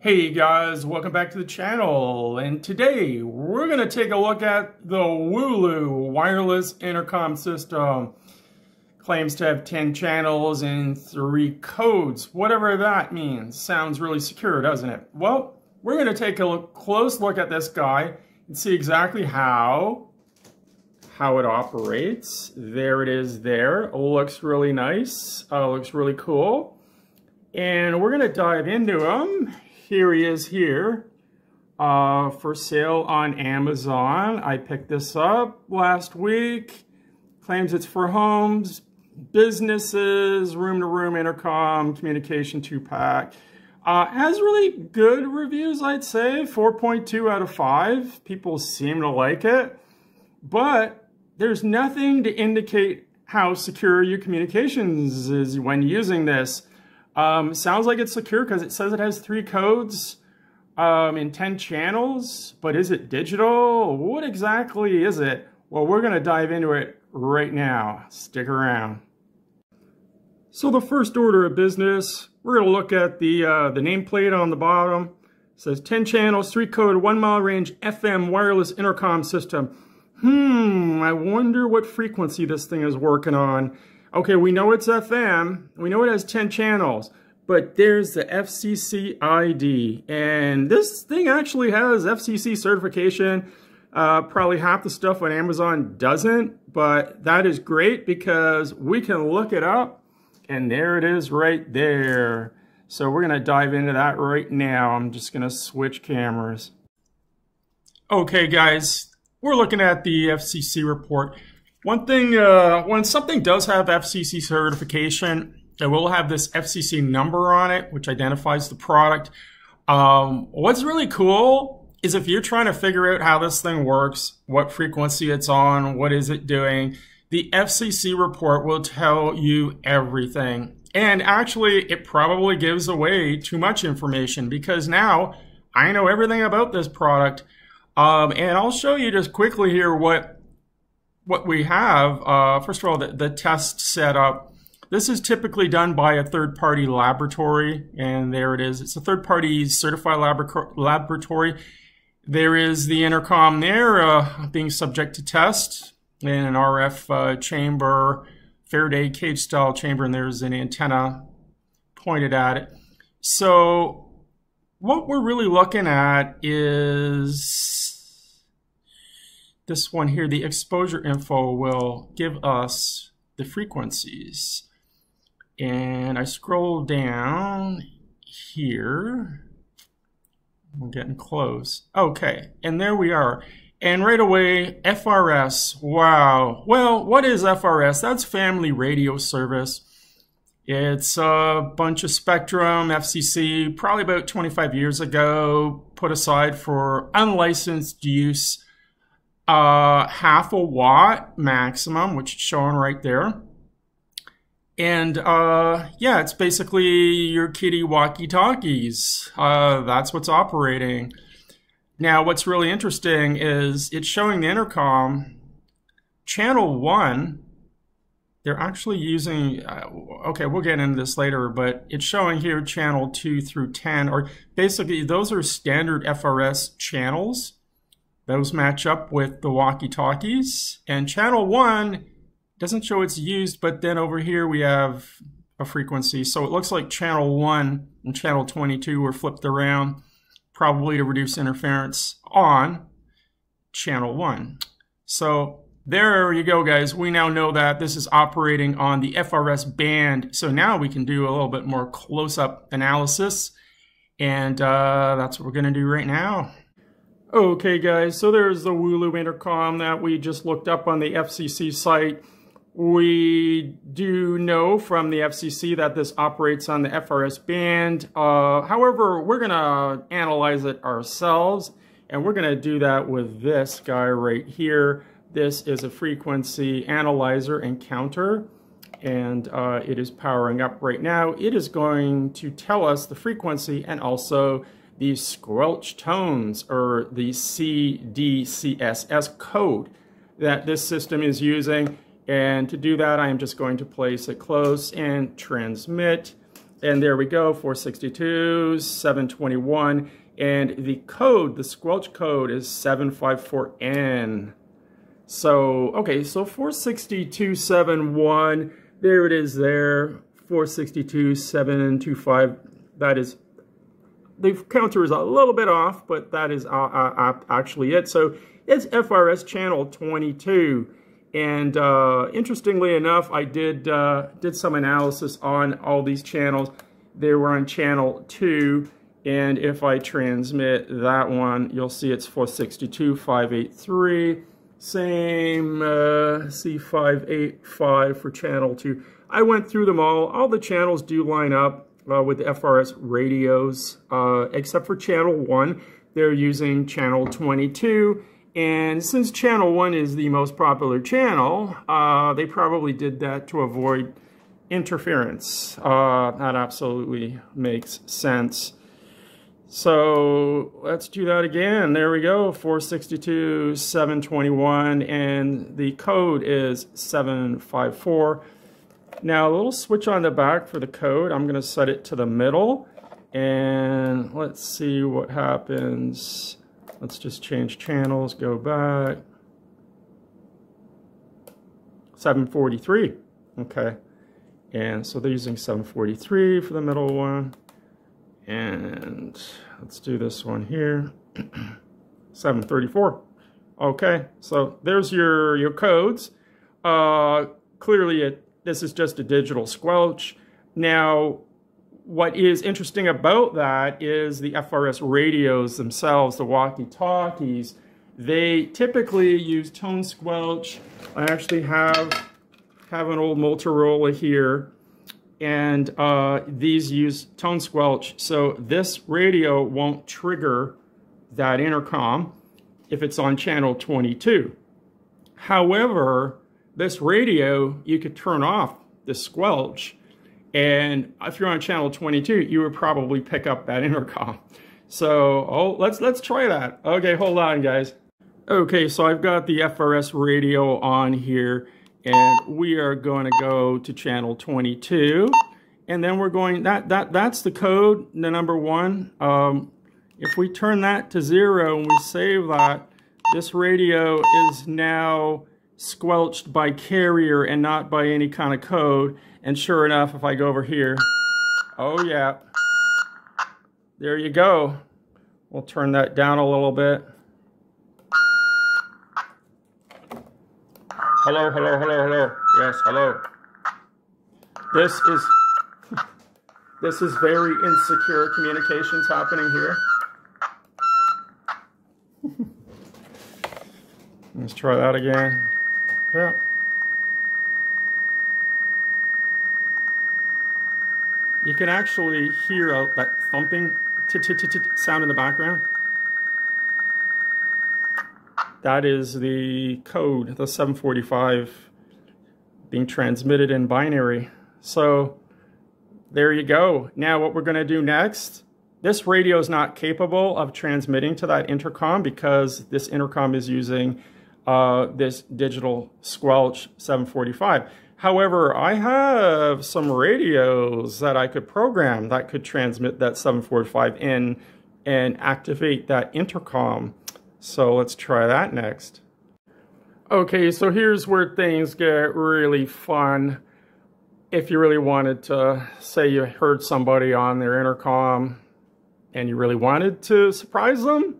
Hey guys, welcome back to the channel and today we're going to take a look at the Wuloo wireless intercom system. Claims to have 10 channels and 3 codes, whatever that means. Sounds really secure, doesn't it? Well, we're going to take a look, close look at this guy and see exactly how how it operates. There it is there. Looks really nice. Uh, looks really cool. And we're going to dive into him here he is here uh, for sale on Amazon. I picked this up last week. Claims it's for homes, businesses, room-to-room -room intercom, communication two-pack. Uh, has really good reviews, I'd say. 4.2 out of 5. People seem to like it. But there's nothing to indicate how secure your communications is when using this. Um, sounds like it's secure because it says it has three codes um, in 10 channels, but is it digital? What exactly is it? Well, we're going to dive into it right now. Stick around. So the first order of business, we're going to look at the, uh, the nameplate on the bottom. It says 10 channels, 3 code, 1 mile range FM wireless intercom system. Hmm, I wonder what frequency this thing is working on. Okay, we know it's FM. We know it has 10 channels, but there's the FCC ID. And this thing actually has FCC certification. Uh, probably half the stuff on Amazon doesn't, but that is great because we can look it up and there it is right there. So we're going to dive into that right now. I'm just going to switch cameras. Okay, guys, we're looking at the FCC report. One thing, uh, when something does have FCC certification, it will have this FCC number on it, which identifies the product. Um, what's really cool is if you're trying to figure out how this thing works, what frequency it's on, what is it doing, the FCC report will tell you everything. And actually, it probably gives away too much information because now I know everything about this product. Um, and I'll show you just quickly here what what we have, uh, first of all, the, the test setup. This is typically done by a third-party laboratory, and there it is. It's a third-party certified laboratory. There is the intercom there uh, being subject to test in an RF uh, chamber, Faraday cage-style chamber, and there's an antenna pointed at it. So what we're really looking at is this one here, the exposure info will give us the frequencies. And I scroll down here. I'm getting close. Okay, and there we are. And right away, FRS. Wow. Well, what is FRS? That's Family Radio Service. It's a bunch of Spectrum, FCC, probably about 25 years ago, put aside for unlicensed use uh, half a watt maximum, which is shown right there. And uh, yeah, it's basically your kitty walkie-talkies. Uh, that's what's operating. Now, what's really interesting is it's showing the intercom. Channel 1, they're actually using, uh, okay, we'll get into this later, but it's showing here channel 2 through 10, or basically those are standard FRS channels. Those match up with the walkie-talkies. And channel 1 doesn't show it's used, but then over here we have a frequency. So it looks like channel 1 and channel 22 were flipped around, probably to reduce interference on channel 1. So there you go, guys. We now know that this is operating on the FRS band. So now we can do a little bit more close-up analysis. And uh, that's what we're going to do right now. Okay guys, so there's the Wuloo intercom that we just looked up on the FCC site. We do know from the FCC that this operates on the FRS band. Uh, however, we're going to analyze it ourselves, and we're going to do that with this guy right here. This is a frequency analyzer and counter, and uh, it is powering up right now. It is going to tell us the frequency and also the squelch tones or the CDCSS code that this system is using. And to do that, I am just going to place it close and transmit. And there we go, 462, 721. And the code, the squelch code is 754N. So, okay, so 46271, there it is there. 462.725. That is, the counter is a little bit off, but that is uh, uh, actually it. So it's FRS channel 22. And uh, interestingly enough, I did uh, did some analysis on all these channels. They were on channel 2. And if I transmit that one, you'll see it's 462.583. Same uh, C585 for channel 2. I went through them all. All the channels do line up uh, with FRS radios, uh, except for channel 1. They're using channel 22. And since channel 1 is the most popular channel, uh, they probably did that to avoid interference. Uh, that absolutely makes sense. So let's do that again. There we go, 462, 721, and the code is 754. Now a little switch on the back for the code. I'm going to set it to the middle. And let's see what happens. Let's just change channels, go back. 743. Okay. And so they're using 743 for the middle one. And let's do this one here. 734. Okay, so there's your, your codes. Uh, clearly it this is just a digital squelch. Now, what is interesting about that is the FRS radios themselves, the walkie-talkies, they typically use tone squelch. I actually have, have an old Motorola here, and uh, these use tone squelch. So this radio won't trigger that intercom if it's on channel 22. However, this radio, you could turn off the squelch. And if you're on channel 22, you would probably pick up that intercom. So, oh, let's let's try that. Okay, hold on, guys. Okay, so I've got the FRS radio on here, and we are going to go to channel 22. And then we're going, that that that's the code, the number one. Um, if we turn that to zero and we save that, this radio is now squelched by carrier and not by any kind of code. And sure enough, if I go over here, oh yeah, there you go. We'll turn that down a little bit. Hello, hello, hello, hello. Yes, hello. This is this is very insecure communications happening here. Let's try that again. Yeah. You can actually hear a, that thumping sound in the background. That is the code, the 745 being transmitted in binary. So there you go. Now what we're going to do next, this radio is not capable of transmitting to that intercom because this intercom is using uh, this digital squelch 745. However, I have some radios that I could program that could transmit that 745 in and activate that intercom. So let's try that next. Okay, so here's where things get really fun. If you really wanted to, say you heard somebody on their intercom and you really wanted to surprise them,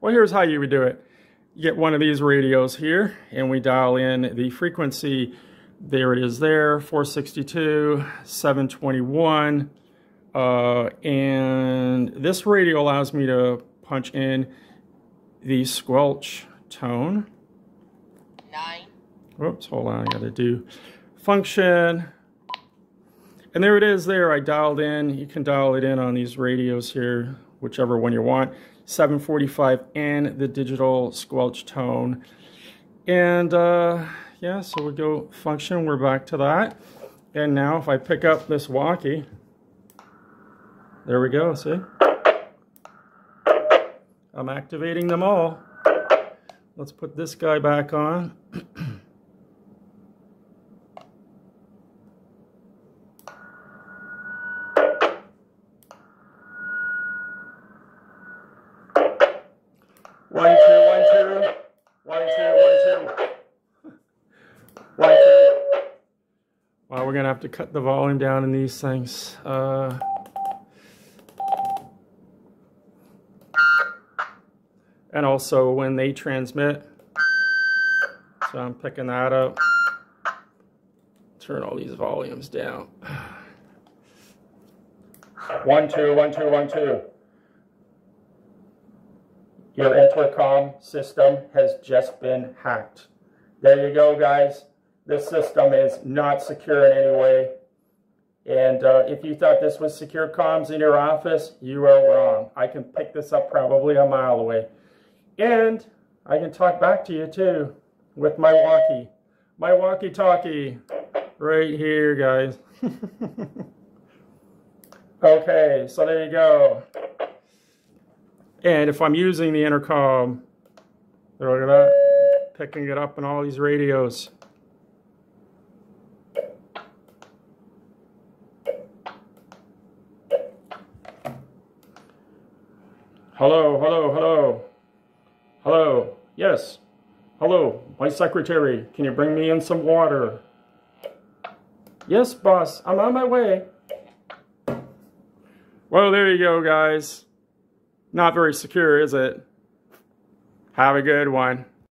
well, here's how you would do it get one of these radios here and we dial in the frequency. There it is there, 462, 721. Uh, and this radio allows me to punch in the squelch tone. Nine. Whoops, hold on, I gotta do function. And there it is there, I dialed in. You can dial it in on these radios here, whichever one you want. 745 and the digital squelch tone. And uh, yeah, so we go function, we're back to that. And now if I pick up this walkie, there we go, see? I'm activating them all. Let's put this guy back on. One, two, one, two. One, two, one, two. One, two. Well, we're to have to cut the volume down in these things. Uh, and also when they transmit. So I'm picking that up. Turn all these volumes down. One, two, one, two, one, two. Your intercom system has just been hacked. There you go, guys. This system is not secure in any way. And uh, if you thought this was secure comms in your office, you are wrong. I can pick this up probably a mile away. And I can talk back to you too with my walkie. My walkie-talkie right here, guys. okay, so there you go. And if I'm using the intercom, look at that, picking it up in all these radios. Hello, hello, hello. Hello, yes. Hello, my secretary. Can you bring me in some water? Yes, boss, I'm on my way. Well, there you go, guys. Not very secure, is it? Have a good one.